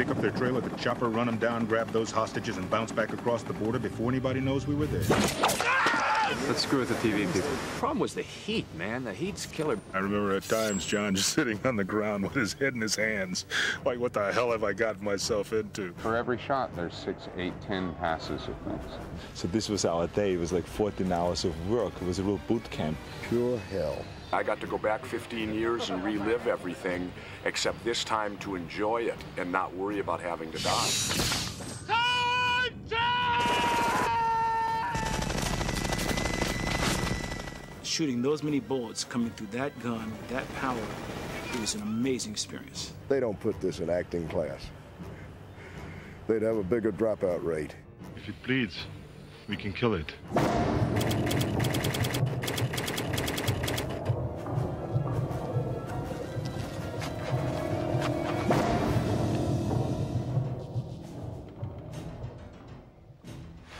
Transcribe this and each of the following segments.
pick up their trail at the chopper, run them down, grab those hostages, and bounce back across the border before anybody knows we were there. Let's screw with the TV people. Problem was the heat, man. The heat's killer. I remember at times John just sitting on the ground with his head in his hands. Like, what the hell have I gotten myself into? For every shot, there's six, eight, ten passes of things. So this was our day. It was like 14 hours of work. It was a real boot camp. Pure hell. I got to go back 15 years and relive everything, except this time to enjoy it and not worry about having to die. Shooting those many bullets coming through that gun with that power, it was an amazing experience. They don't put this in acting class. They'd have a bigger dropout rate. If it bleeds, we can kill it.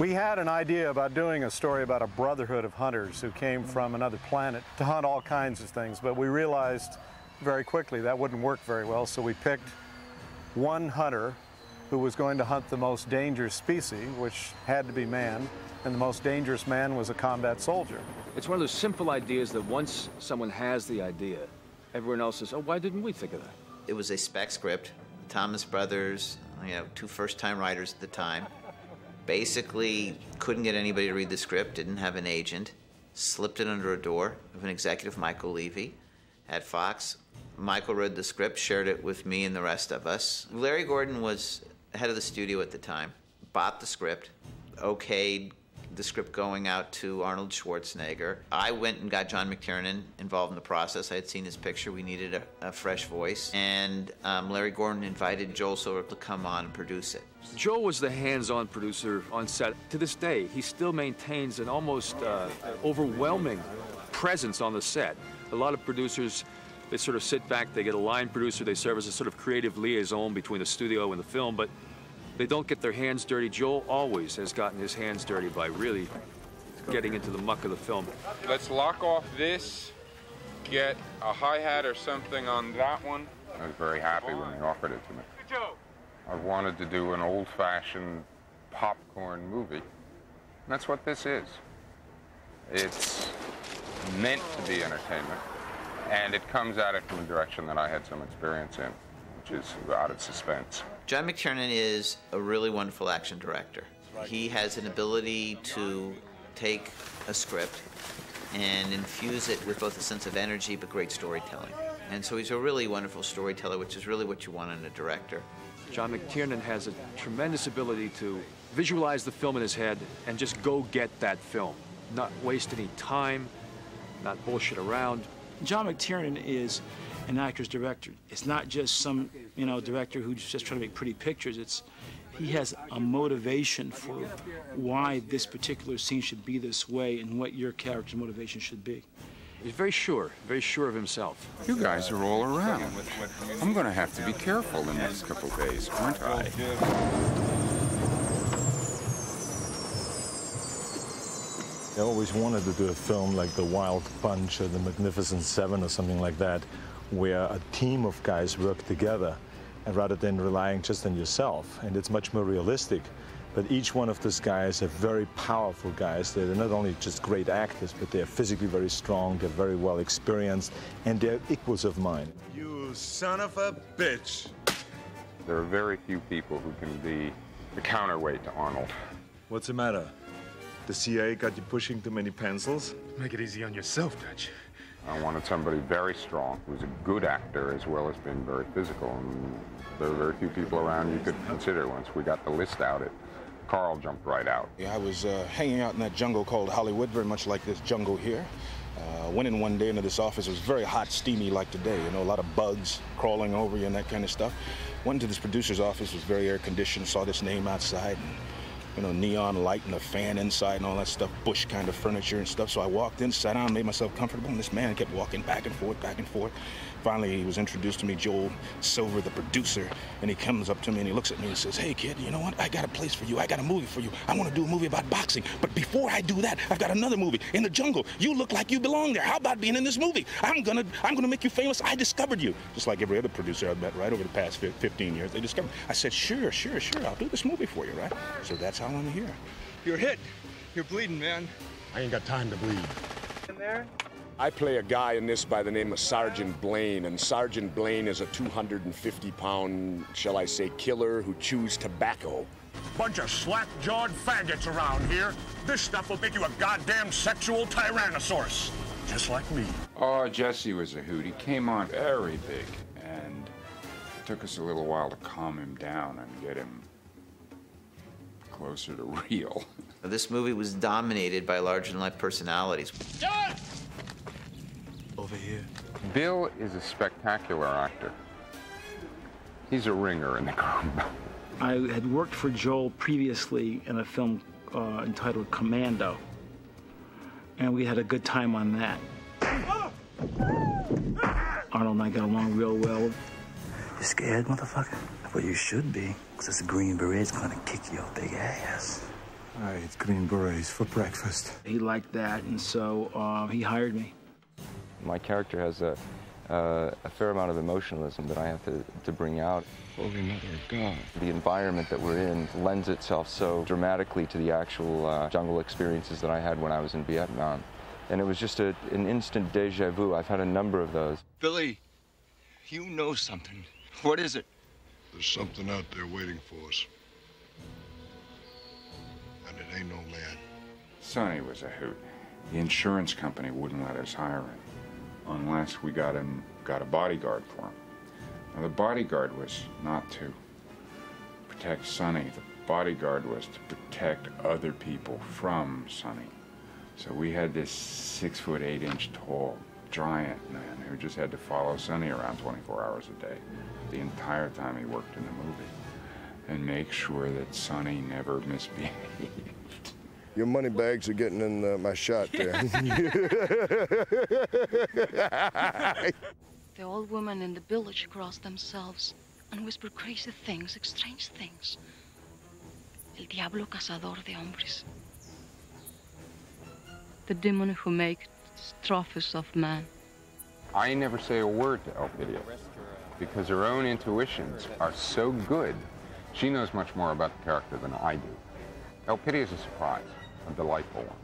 We had an idea about doing a story about a brotherhood of hunters who came from another planet to hunt all kinds of things, but we realized very quickly that wouldn't work very well, so we picked one hunter who was going to hunt the most dangerous species, which had to be man, and the most dangerous man was a combat soldier. It's one of those simple ideas that once someone has the idea, everyone else says, oh, why didn't we think of that? It was a spec script. Thomas Brothers, you know, two first-time writers at the time, basically couldn't get anybody to read the script, didn't have an agent, slipped it under a door of an executive, Michael Levy, at Fox. Michael read the script, shared it with me and the rest of us. Larry Gordon was head of the studio at the time, bought the script, okayed the script going out to Arnold Schwarzenegger. I went and got John McTiernan involved in the process. I had seen his picture. We needed a, a fresh voice. And um, Larry Gordon invited Joel Silver to come on and produce it. Joel was the hands-on producer on set. To this day, he still maintains an almost uh, overwhelming presence on the set. A lot of producers, they sort of sit back, they get a line producer, they serve as a sort of creative liaison between the studio and the film, but they don't get their hands dirty. Joel always has gotten his hands dirty by really getting into the muck of the film. Let's lock off this, get a hi-hat or something on that one. I was very happy when they offered it to me. I wanted to do an old-fashioned popcorn movie. And that's what this is. It's meant to be entertainment, and it comes at it from a direction that I had some experience in, which is out of suspense. John McTiernan is a really wonderful action director. He has an ability to take a script and infuse it with both a sense of energy but great storytelling. And so he's a really wonderful storyteller, which is really what you want in a director. John McTiernan has a tremendous ability to visualize the film in his head and just go get that film. Not waste any time, not bullshit around. John McTiernan is an actor's director. It's not just some, you know, director who's just trying to make pretty pictures. It's he has a motivation for why this particular scene should be this way and what your character's motivation should be. He's very sure, very sure of himself. You guys are all around. I'm going to have to be careful the next couple days, aren't I? I always wanted to do a film like The Wild Bunch or The Magnificent Seven or something like that, where a team of guys work together and rather than relying just on yourself. And it's much more realistic. But each one of those guys are very powerful guys. They're not only just great actors, but they're physically very strong, they're very well experienced, and they're equals of mine. You son of a bitch. There are very few people who can be the counterweight to Arnold. What's the matter? The CIA got you pushing too many pencils? Make it easy on yourself, Dutch. I wanted somebody very strong, who's a good actor as well as being very physical. And there were very few people around you could consider. Once we got the list out, it Carl jumped right out. Yeah, I was uh, hanging out in that jungle called Hollywood, very much like this jungle here. Uh, went in one day into this office. It was very hot, steamy like today. You know, a lot of bugs crawling over you and that kind of stuff. Went into this producer's office. Was very air conditioned. Saw this name outside. And, you know, neon light and a fan inside and all that stuff, bush kind of furniture and stuff. So I walked in, sat down, made myself comfortable, and this man kept walking back and forth, back and forth. Finally, he was introduced to me, Joel Silver, the producer, and he comes up to me and he looks at me and says, Hey, kid, you know what? I got a place for you. I got a movie for you. I want to do a movie about boxing. But before I do that, I've got another movie in the jungle. You look like you belong there. How about being in this movie? I'm gonna, I'm gonna make you famous. I discovered you, just like every other producer I've met right over the past 15 years. They discovered. I said, Sure, sure, sure. I'll do this movie for you, right? So that's how I'm here. You're hit. You're bleeding, man. I ain't got time to bleed. In there? I play a guy in this by the name of Sergeant Blaine, and Sergeant Blaine is a 250 pound, shall I say, killer who chews tobacco. Bunch of slack-jawed faggots around here. This stuff will make you a goddamn sexual tyrannosaurus. Just like me. Oh, Jesse was a hoot. He came on very big, and it took us a little while to calm him down and get him closer to real. This movie was dominated by larger-than-life personalities. John! Over here. Bill is a spectacular actor. He's a ringer in the group. I had worked for Joel previously in a film uh, entitled Commando, and we had a good time on that. Arnold and I got along real well. You scared, motherfucker? Well, you should be, because this Green Beret's gonna kick your big ass. I ate green berets for breakfast. He liked that, and so uh, he hired me. My character has a, uh, a fair amount of emotionalism that I have to, to bring out. Holy Mother of God. The environment that we're in lends itself so dramatically to the actual uh, jungle experiences that I had when I was in Vietnam. And it was just a, an instant deja vu. I've had a number of those. Billy, you know something. What is it? There's something out there waiting for us. And it ain't no man. Sonny was a hoot. The insurance company wouldn't let us hire him unless we got him got a bodyguard for him. Now the bodyguard was not to protect Sonny. The bodyguard was to protect other people from Sonny. So we had this six foot eight inch tall giant man who just had to follow Sonny around 24 hours a day the entire time he worked in the movie and make sure that Sonny never misbehaved. Your money bags are getting in uh, my shot there. The old women in the village cross themselves and whisper crazy things, strange things. El diablo cazador de hombres. The demon who makes trophies of man. I never say a word to Elpidia because her own intuitions are so good. She knows much more about the character than I do. Elpidia is a surprise, a delightful one.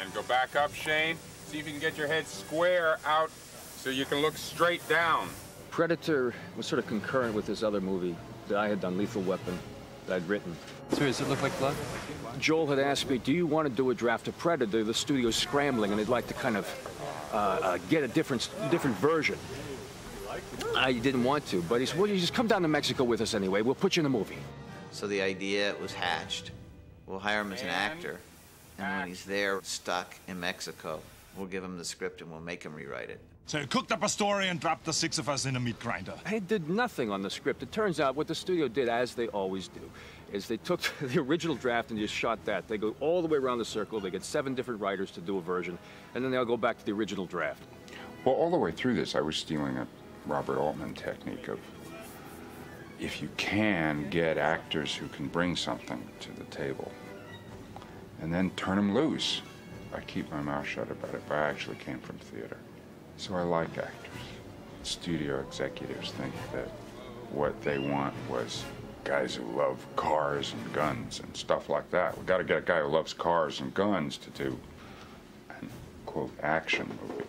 And go back up, Shane. See if you can get your head square out so you can look straight down. Predator was sort of concurrent with this other movie that I had done, Lethal Weapon, that I'd written. So does it look like blood? Joel had asked me, do you want to do a draft of Predator? The studio's scrambling and they'd like to kind of uh, uh, get a different, different version. I didn't want to, but he said, well, you just come down to Mexico with us anyway. We'll put you in the movie. So the idea was hatched. We'll hire him as an actor, and when he's there, stuck in Mexico, we'll give him the script and we'll make him rewrite it. So you cooked up a story and dropped the six of us in a meat grinder. I did nothing on the script. It turns out what the studio did, as they always do, is they took the original draft and just shot that. They go all the way around the circle. They get seven different writers to do a version, and then they'll go back to the original draft. Well, all the way through this, I was stealing a Robert Altman technique of if you can get actors who can bring something to the table, and then turn them loose. I keep my mouth shut about it, but I actually came from theater. So I like actors. Studio executives think that what they want was guys who love cars and guns and stuff like that. We got to get a guy who loves cars and guns to do an quote action movie.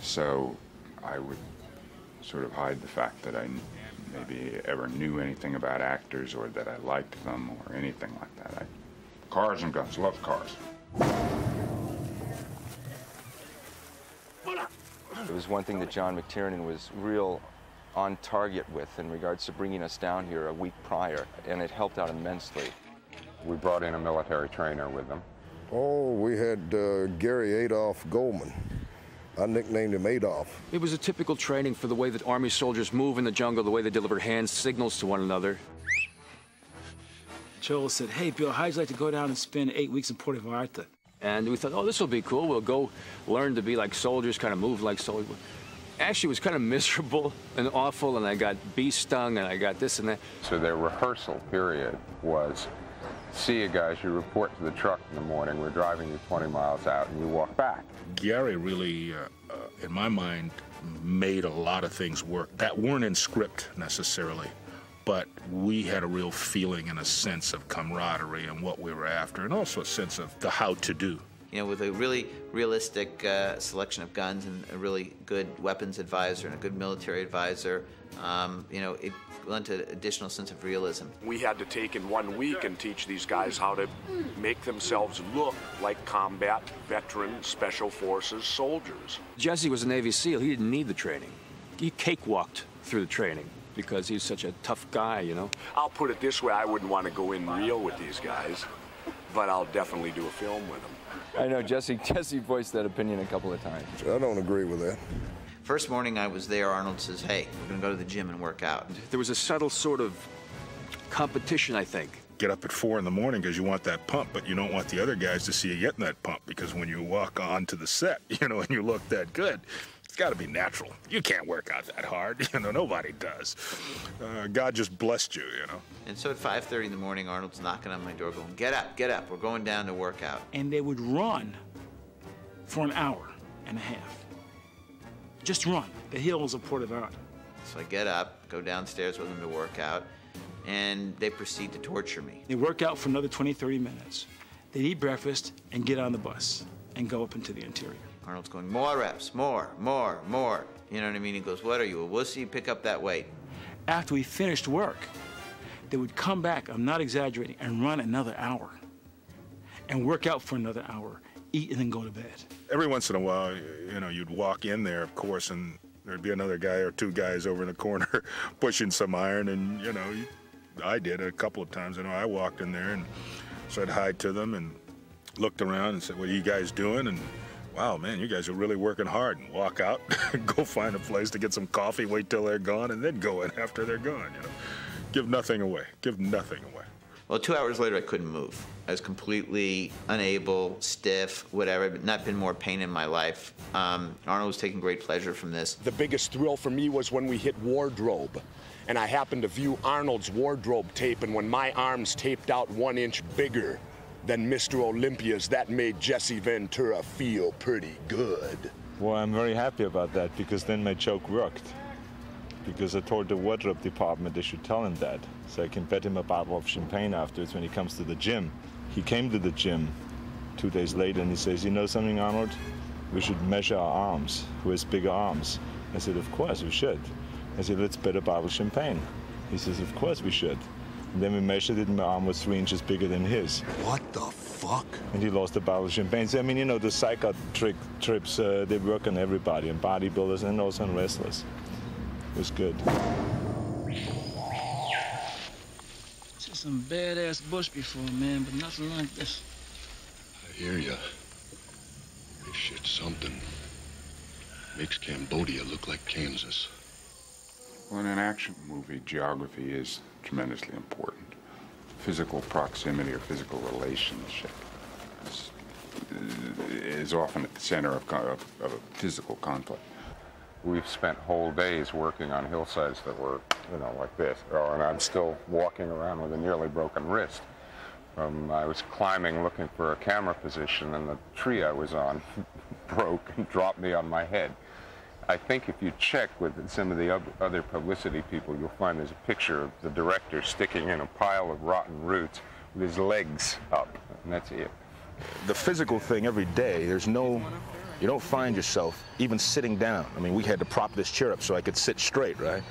So I would sort of hide the fact that I maybe ever knew anything about actors or that I liked them or anything like that. I, cars and guns, love cars. It was one thing that John McTiernan was real on target with in regards to bringing us down here a week prior, and it helped out immensely. We brought in a military trainer with them. Oh, we had uh, Gary Adolf Goldman. I nicknamed him Adolf. It was a typical training for the way that Army soldiers move in the jungle, the way they deliver hand signals to one another. Joel said, "Hey, Bill, how'd you like to go down and spend eight weeks in Puerto Vallarta?" And we thought, oh, this will be cool. We'll go learn to be like soldiers, kind of move like soldiers. Actually, it was kind of miserable and awful, and I got bee stung, and I got this and that. So their rehearsal period was, see you guys, you report to the truck in the morning, we're driving you 20 miles out, and you walk back. Gary really, uh, uh, in my mind, made a lot of things work that weren't in script necessarily, but we had a real feeling and a sense of camaraderie and what we were after, and also a sense of the how to do. You know, with a really realistic uh, selection of guns and a really good weapons advisor and a good military advisor, um, you know, it lent an additional sense of realism. We had to take in one week and teach these guys how to make themselves look like combat veteran special forces soldiers. Jesse was a Navy SEAL. He didn't need the training. He cakewalked through the training because he's such a tough guy, you know. I'll put it this way I wouldn't want to go in real with these guys, but I'll definitely do a film with them. I know Jesse. Jesse voiced that opinion a couple of times. I don't agree with that. First morning I was there, Arnold says, hey, we're going to go to the gym and work out. There was a subtle sort of competition, I think. Get up at four in the morning because you want that pump, but you don't want the other guys to see you getting that pump because when you walk onto the set, you know, and you look that good, it's got to be natural. You can't work out that hard. You know, nobody does. Uh, God just blessed you, you know. And so at 5.30 in the morning, Arnold's knocking on my door going, get up, get up, we're going down to work out. And they would run for an hour and a half. Just run the hills of Puerto Vallarta. So I get up, go downstairs with them to work out, and they proceed to torture me. They work out for another 20, 30 minutes. They eat breakfast and get on the bus and go up into the interior. Arnold's going, more reps, more, more, more. You know what I mean? He goes, what are you, a wussy? Pick up that weight. After we finished work, they would come back, I'm not exaggerating, and run another hour and work out for another hour, eat, and then go to bed. Every once in a while, you know, you'd walk in there, of course, and there'd be another guy or two guys over in the corner pushing some iron, and, you know, I did a couple of times. You know, I walked in there and said hi to them and looked around and said, what are you guys doing? And wow, man, you guys are really working hard. And walk out, go find a place to get some coffee, wait till they're gone, and then go in after they're gone, you know. Give nothing away. Give nothing away. Well, two hours later, I couldn't move. I was completely unable, stiff, whatever. But not been more pain in my life. Um, Arnold was taking great pleasure from this. The biggest thrill for me was when we hit wardrobe. And I happened to view Arnold's wardrobe tape, and when my arms taped out one inch bigger than Mr. Olympia's, that made Jesse Ventura feel pretty good. Well, I'm very happy about that because then my joke worked. Because I told the wardrobe department they should tell him that. So I can bet him a bottle of champagne afterwards when he comes to the gym. He came to the gym two days later and he says, You know something, Arnold? We should measure our arms. Who has bigger arms? I said, Of course we should. I said, Let's bet a bottle of champagne. He says, Of course we should. And then we measured it and my arm was three inches bigger than his. What the fuck? And he lost a bottle of champagne. So, I mean, you know, the psycho trick trips, uh, they work on everybody, on bodybuilders and also on wrestlers. It was good. Seen some badass bush before, man, but nothing like this. I hear ya. This shit's something. Makes Cambodia look like Kansas. Well, in an action movie, geography is tremendously important. Physical proximity or physical relationship is, is often at the center of, of, of a physical conflict. We've spent whole days working on hillsides that were, you know, like this. Oh, and I'm still walking around with a nearly broken wrist. Um, I was climbing looking for a camera position, and the tree I was on broke and dropped me on my head. I think if you check with some of the other publicity people, you'll find there's a picture of the director sticking in a pile of rotten roots with his legs up, and that's it. The physical thing every day, there's no, you don't find yourself even sitting down. I mean, we had to prop this chair up so I could sit straight, right?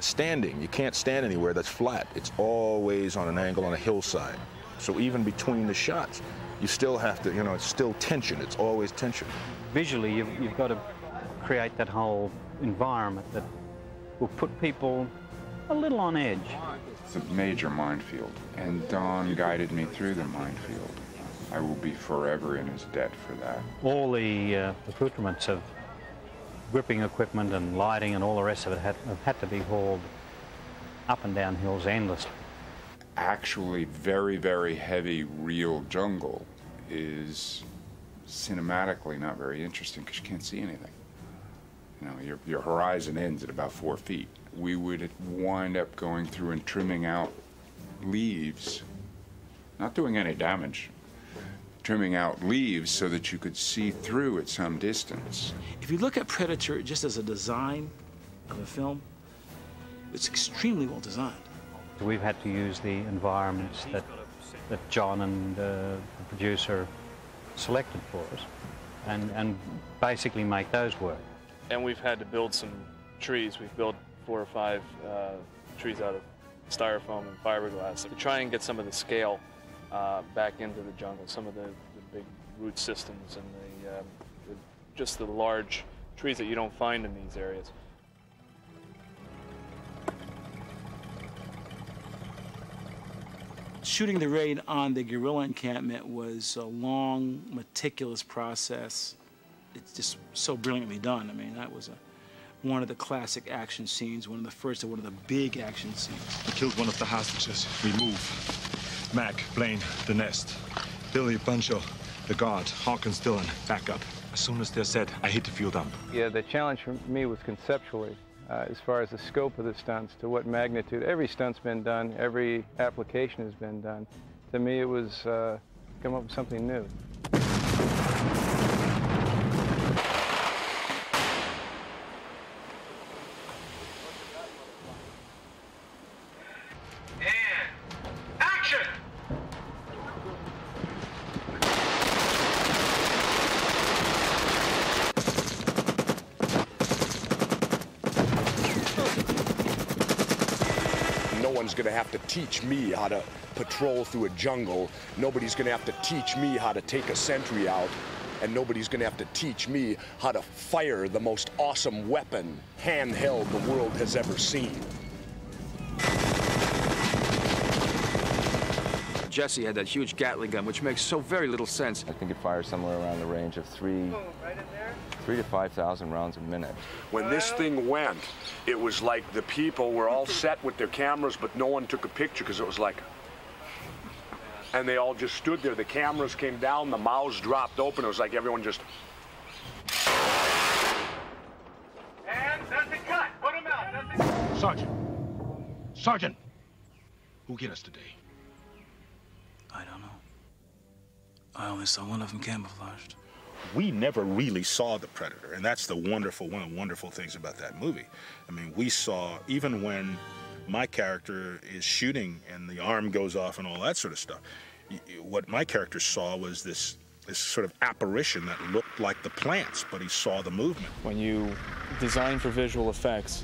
Standing, you can't stand anywhere that's flat. It's always on an angle on a hillside. So even between the shots, you still have to, you know, it's still tension. It's always tension. Visually, you've, you've got to create that whole environment that will put people a little on edge. It's a major minefield, and Don guided me through the minefield. I will be forever in his debt for that. All the uh, accoutrements of gripping equipment and lighting and all the rest of it had, have had to be hauled up and down hills endlessly. actually very, very heavy, real jungle is cinematically not very interesting because you can't see anything. You know, your, your horizon ends at about four feet. We would wind up going through and trimming out leaves, not doing any damage, trimming out leaves so that you could see through at some distance. If you look at Predator just as a design of a film, it's extremely well designed. We've had to use the environments that, that John and uh, the producer selected for us and, and basically make those work. And we've had to build some trees. We've built four or five uh, trees out of styrofoam and fiberglass to try and get some of the scale uh, back into the jungle, some of the, the big root systems and the, um, the, just the large trees that you don't find in these areas. Shooting the raid on the guerrilla encampment was a long, meticulous process. It's just so brilliantly done. I mean, that was a, one of the classic action scenes, one of the first and one of the big action scenes. I killed one of the hostages. We move. Mac, Blaine, the nest. Billy, Pancho, the guard, Hawkins, Dillon, back up. As soon as they're set, I hit the fuel dump. Yeah, the challenge for me was conceptually, uh, as far as the scope of the stunts, to what magnitude. Every stunt's been done, every application has been done. To me, it was uh, come up with something new. Action! No gonna have to teach me how to patrol through a jungle. Nobody's gonna have to teach me how to take a sentry out. And nobody's gonna have to teach me how to fire the most awesome weapon, handheld, the world has ever seen. Jesse had that huge Gatling gun, which makes so very little sense. I think it fires somewhere around the range of three, oh, three to 5,000 rounds a minute. When this thing went, it was like the people were all set with their cameras, but no one took a picture because it was like. And they all just stood there. The cameras came down, the mouths dropped open. It was like everyone just. And that's a cut. Put him out. That's a... Sergeant. Sergeant. Who get us today? I don't know. I only saw one of them camouflaged. We never really saw the predator and that's the wonderful one of the wonderful things about that movie i mean we saw even when my character is shooting and the arm goes off and all that sort of stuff y- y- what my character saw was this this sort of apparition that looked like the plants but he saw the movement When you design for visual effects,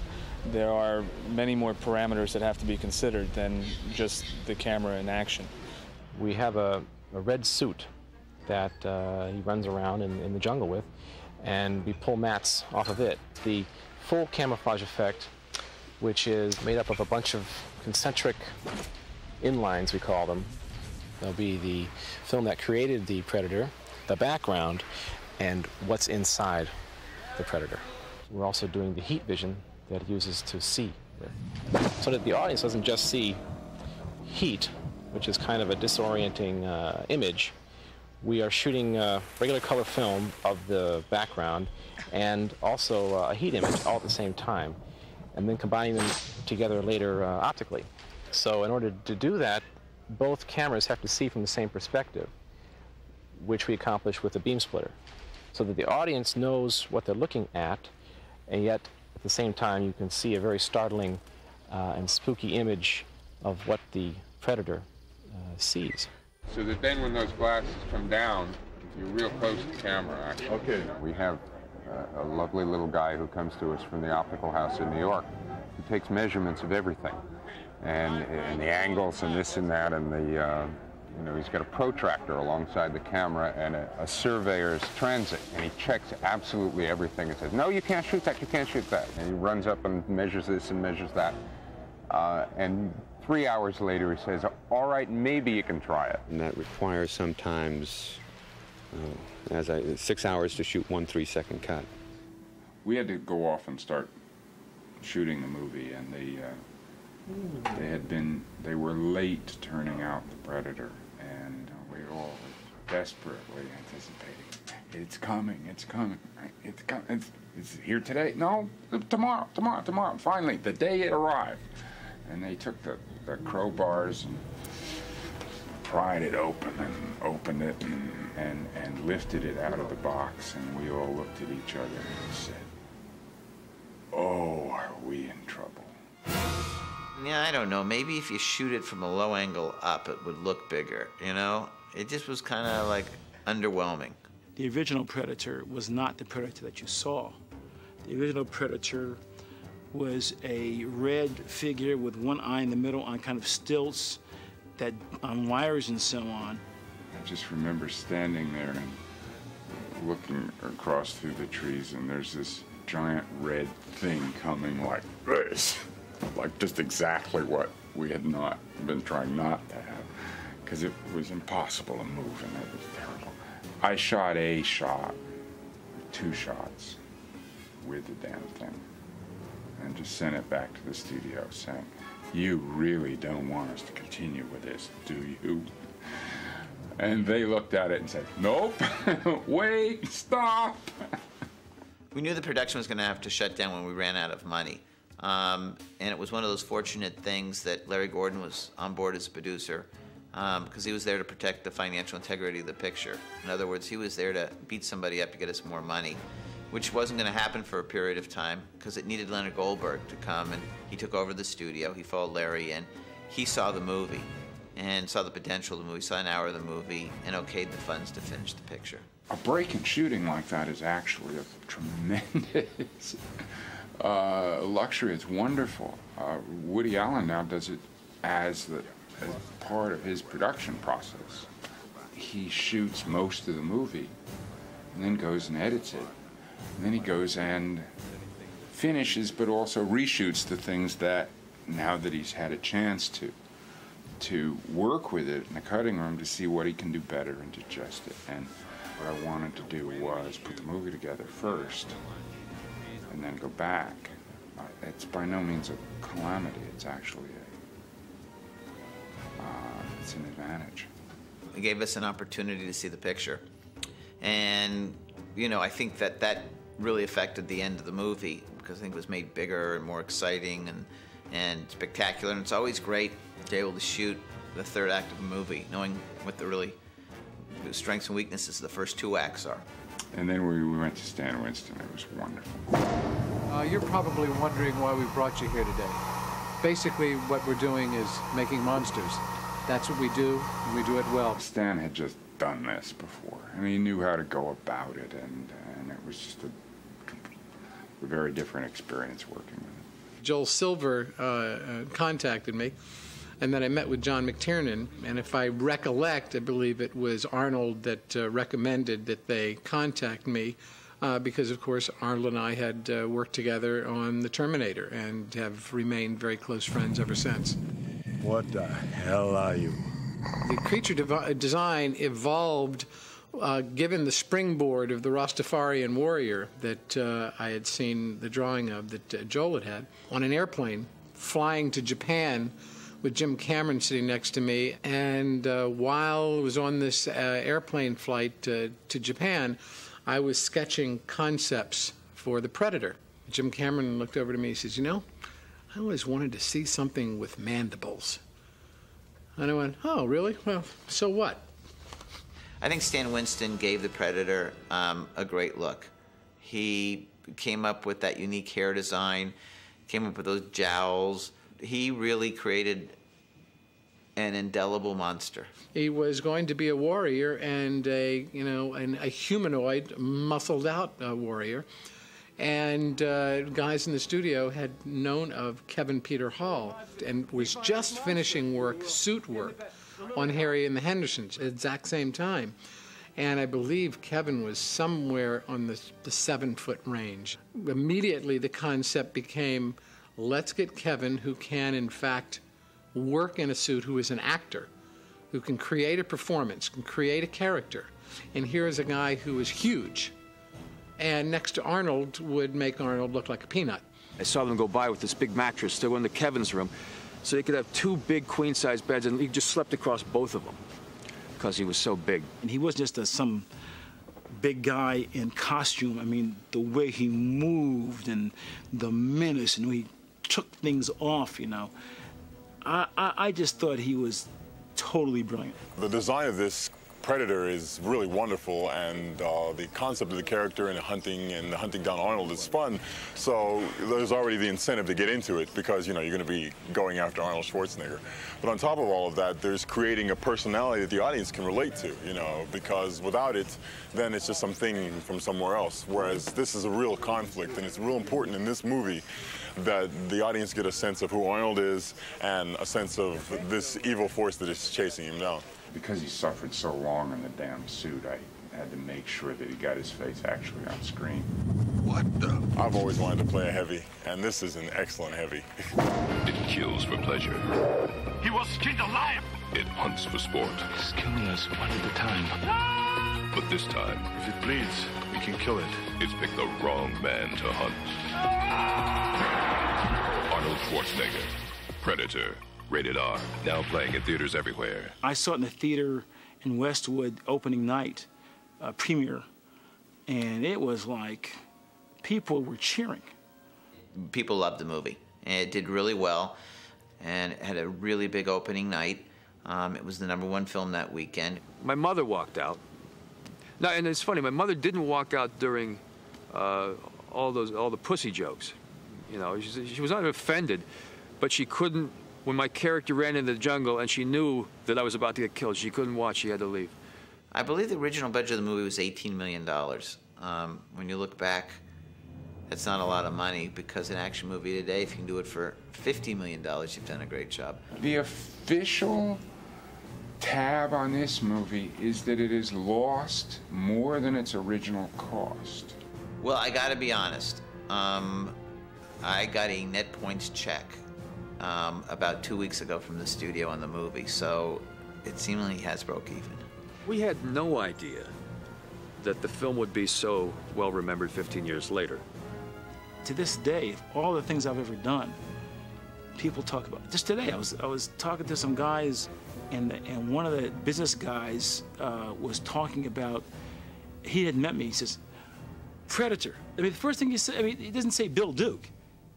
there are many more parameters that have to be considered than just the camera in action. We have a, a red suit that uh, he runs around in, in the jungle with, and we pull mattes off of it. The full camouflage effect, which is made up of a bunch of concentric inlines, we call them. There'll be the film that created the predator, the background, and what's inside the predator. We're also doing the heat vision that it uses to see. So that the audience doesn't just see heat, which is kind of a disorienting uh, image. We are shooting uh, regular color film of the background and also uh, a heat image all at the same time, and then combining them together later uh, optically. So in order to do that, both cameras have to see from the same perspective, which we accomplish with a beam splitter, so that the audience knows what they're looking at, and yet at the same time you can see a very startling uh, and spooky image of what the predator uh, sees. So that then when those glasses come down, you're real close to the camera, actually. Okay. We have uh, a lovely little guy who comes to us from the optical house in New York. He takes measurements of everything, and, and the angles and this and that, and the, uh, you know, he's got a protractor alongside the camera and a, a surveyor's transit, and he checks absolutely everything and says, no, you can't shoot that, you can't shoot that. And he runs up and measures this and measures that. Uh, and three hours later, he says, all right, maybe you can try it. And that requires sometimes, uh, as I, six hours to shoot one three second cut. We had to go off and start shooting the movie, and the uh, They had been, they were late turning out the Predator, and we all were desperately anticipating. It's coming, it's coming, it's coming. It's, it's here today? No, tomorrow, tomorrow, tomorrow. Finally, the day it arrived. And they took the, the crowbars and pried it open and opened it and, and, and lifted it out of the box. And we all looked at each other and said, Oh, are we in trouble? Yeah, I don't know. Maybe if you shoot it from a low angle up, it would look bigger, you know? It just was kind of like underwhelming. The original Predator was not the Predator that you saw. The original Predator was a red figure with one eye in the middle on kind of stilts that on wires and so on. I just remember standing there and looking across through the trees, and there's this giant red thing coming like this. Like just exactly what we had not been trying not to have. Because it was impossible to move, and it was terrible. I shot a shot, two shots with the damn thing, and just sent it back to the studio saying, You really don't want us to continue with this, do you? And they looked at it and said, Nope, wait, stop. We knew the production was going to have to shut down when we ran out of money. Um, and it was one of those fortunate things that Larry Gordon was on board as a producer because um, he was there to protect the financial integrity of the picture. In other words, he was there to beat somebody up to get us more money, which wasn't going to happen for a period of time because it needed Leonard Goldberg to come and he took over the studio. He followed Larry in. He saw the movie and saw the potential of the movie, saw an hour of the movie, and okayed the funds to finish the picture. A break in shooting like that is actually a tremendous uh, luxury. It's wonderful. Uh, Woody Allen now does it as the as part of his production process. He shoots most of the movie, and then goes and edits it, and then he goes and finishes, but also reshoots the things that now that he's had a chance to to work with it in the cutting room to see what he can do better and adjust it. And what I wanted to do was put the movie together first and then go back. Uh, it's by no means a calamity. It's actually a, uh, it's an advantage. It gave us an opportunity to see the picture. And, you know, I think that that really affected the end of the movie because I think it was made bigger and more exciting and, and spectacular. And it's always great to be able to shoot the third act of a movie, knowing what the really strengths and weaknesses of the first two acts are. And then we, we went to Stan Winston. It was wonderful. Uh, you're probably wondering why we brought you here today. Basically, what we're doing is making monsters. That's what we do, and we do it well. Stan had just done this before, and he knew how to go about it, and, and it was just a, a very different experience working with him. Joel Silver uh, uh, contacted me and then I met with John McTiernan. And if I recollect, I believe it was Arnold that uh, recommended that they contact me. Uh, because, of course, Arnold and I had uh, worked together on The Terminator and have remained very close friends ever since. What the hell are you? The creature dev- design evolved uh, given the springboard of the Rastafarian warrior that uh, I had seen the drawing of that uh, Joel had had on an airplane flying to Japan with Jim Cameron sitting next to me. And uh, while I was on this uh, airplane flight uh, to Japan, I was sketching concepts for The Predator. Jim Cameron looked over to me and says, You know, I always wanted to see something with mandibles. And I went, Oh, really? Well, so what? I think Stan Winston gave The Predator um, a great look. He came up with that unique hair design, came up with those jowls he really created an indelible monster. He was going to be a warrior and a you know an, a humanoid, muscled out uh, warrior. And uh, guys in the studio had known of Kevin Peter Hall and was just finishing work, suit work, on Harry and the Hendersons at the exact same time. And I believe Kevin was somewhere on the, the seven foot range. Immediately, the concept became Let's get Kevin, who can, in fact, work in a suit, who is an actor, who can create a performance, can create a character. And here is a guy who is huge. And next to Arnold would make Arnold look like a peanut. I saw them go by with this big mattress. They were in the Kevin's room. so they could have two big queen size beds and he just slept across both of them because he was so big. And he wasn't just a, some big guy in costume. I mean, the way he moved and the menace and he took things off, you know. I, I, I just thought he was totally brilliant. The design of this Predator is really wonderful, and uh, the concept of the character and hunting and the hunting down Arnold is fun. So there's already the incentive to get into it because you know you're going to be going after Arnold Schwarzenegger. But on top of all of that, there's creating a personality that the audience can relate to. You know, because without it, then it's just something from somewhere else. Whereas this is a real conflict, and it's real important in this movie that the audience get a sense of who Arnold is and a sense of this evil force that is chasing him down. Because he suffered so long in the damn suit, I had to make sure that he got his face actually on screen. What the? I've always wanted to play a heavy, and this is an excellent heavy. It kills for pleasure. He was skinned alive! It hunts for sport. He's killing us one at a time. Ah! But this time, If it bleeds, we can kill it. it's picked the wrong man to hunt. Ah! Arnold Schwarzenegger, Predator, rated R, now playing in theaters everywhere. I saw it in the theater in Westwood opening night uh, premiere, and it was like people were cheering. People loved the movie. And it did really well and it had a really big opening night. Um, it was the number one film that weekend. My mother walked out. Now, and it's funny, my mother didn't walk out during uh, all those all the pussy jokes. You know, she, she was not offended, but she couldn't. When my character ran into the jungle and she knew that I was about to get killed, she couldn't watch. She had to leave. I believe the original budget of the movie was $18 million. Um, when you look back, that's not a lot of money because an action movie today, if you can do it for $50 million, you've done a great job. The official tab on this movie is that it has lost more than its original cost. Well, I got to be honest. Um, I got a net points check um, about two weeks ago from the studio on the movie, so it seemingly has broke even. We had no idea that the film would be so well remembered 15 years later. To this day, all the things I've ever done, people talk about. Just today, I was I was talking to some guys, and and one of the business guys uh, was talking about. He had met me. He says, "Predator." I mean, the first thing he said. I mean, he doesn't say Bill Duke.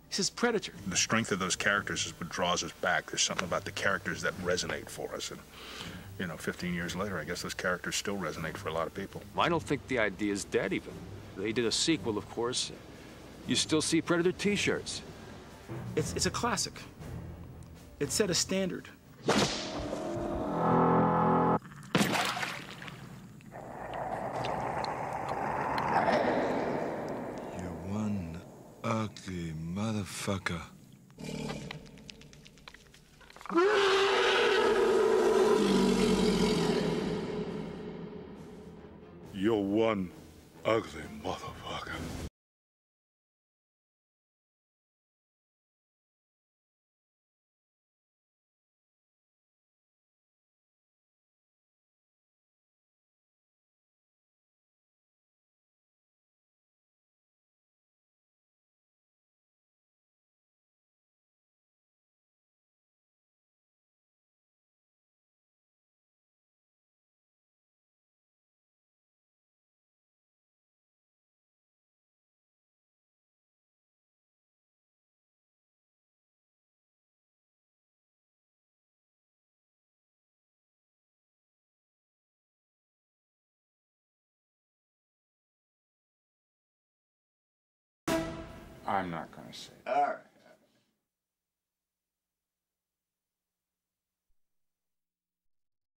He says Predator. The strength of those characters is what draws us back. There's something about the characters that resonate for us. And, you know, 15 years later, I guess those characters still resonate for a lot of people. I don't think the idea is dead even. They did a sequel, of course. You still see Predator t-shirts. It's it's a classic. It set a standard. Motherfucker. I'm not going to say. All right.